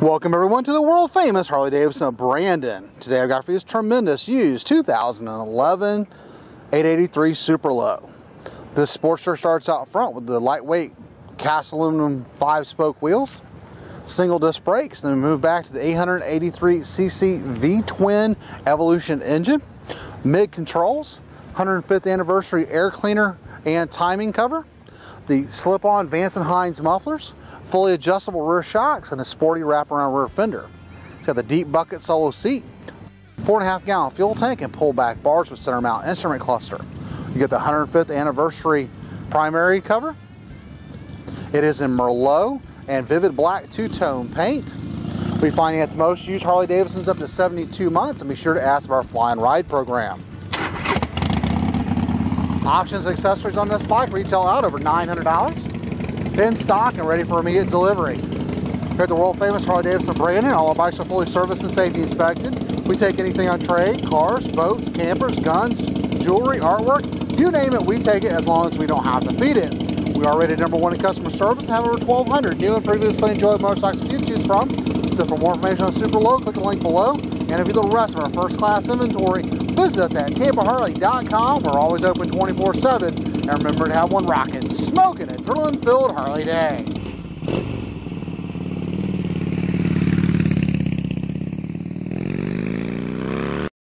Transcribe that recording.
Welcome everyone to the world famous Harley Davidson Brandon. Today I've got for you this tremendous used 2011 883 Super Low. This Sportster starts out front with the lightweight cast aluminum five spoke wheels, single disc brakes, then we move back to the 883cc V-twin Evolution engine, mid controls, 105th anniversary air cleaner and timing cover, the slip-on Vance & Hines mufflers, fully adjustable rear shocks, and a sporty wraparound rear fender. It's got the deep bucket solo seat, four and a half gallon fuel tank, and pull back bars with center mount instrument cluster. You get the 105th anniversary primary cover. It is in Merlot and vivid black two-tone paint. We finance most used Harley Davidsons up to 72 months and be sure to ask about our fly and ride program. Options and accessories on this bike retail out over $900. It's in stock and ready for immediate delivery. Here at the world famous Harley Davidson Brandon, all our bikes are fully serviced and safety inspected. We take anything on trade, cars, boats, campers, guns, jewelry, artwork, you name it, we take it as long as we don't have to feed it. We are rated number one in customer service have over 1,200 new and previously enjoyed motorcycles you choose from. So for more information on Super Low, click the link below. And if you'd the rest of our first class inventory, visit us at TampaHarley.com. We're always open 24 7. And remember to have one rocking, smoking, adrenaline filled Harley day.